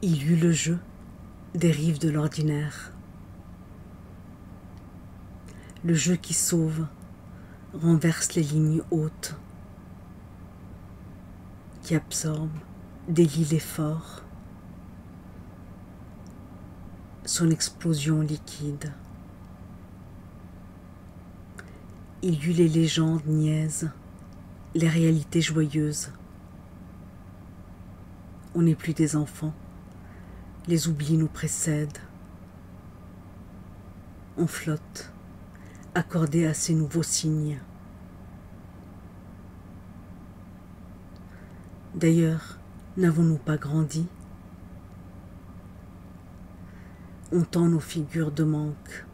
Il eut le jeu des rives de l'ordinaire. Le jeu qui sauve renverse les lignes hautes, qui absorbe, délie l'effort, son explosion liquide. Il eut les légendes niaises, les réalités joyeuses. On n'est plus des enfants, les oublis nous précèdent. On flotte, accordé à ces nouveaux signes. D'ailleurs, n'avons-nous pas grandi? On tend nos figures de manque.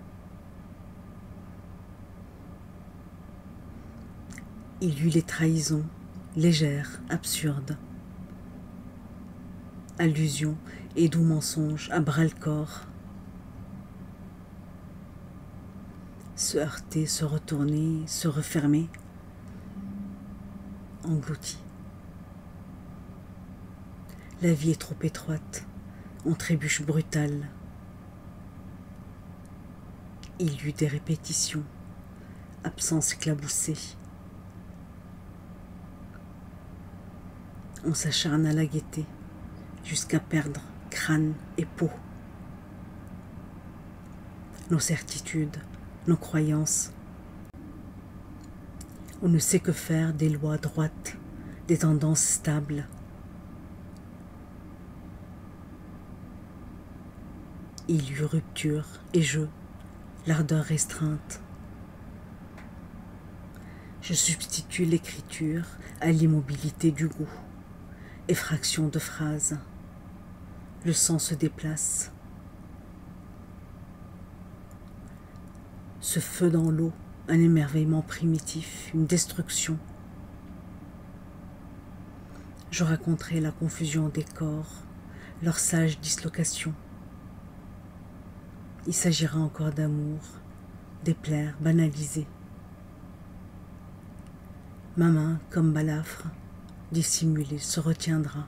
Il y eut les trahisons, légères, absurdes. Allusions et doux mensonges à bras-le-corps. Se heurter, se retourner, se refermer, englouti. La vie est trop étroite, on trébuche brutale. Il y eut des répétitions, absence éclaboussée. On s'acharne à la gaieté jusqu'à perdre crâne et peau. Nos certitudes, nos croyances. On ne sait que faire des lois droites, des tendances stables. Il y eut rupture et jeu, l'ardeur restreinte. Je substitue l'écriture à l'immobilité du goût. Effraction de phrases. Le sang se déplace. Ce feu dans l'eau, un émerveillement primitif, une destruction. Je raconterai la confusion des corps, leur sage dislocation. Il s'agira encore d'amour, déplaire, banaliser. Ma main, comme balafre, dissimulée, se retiendra.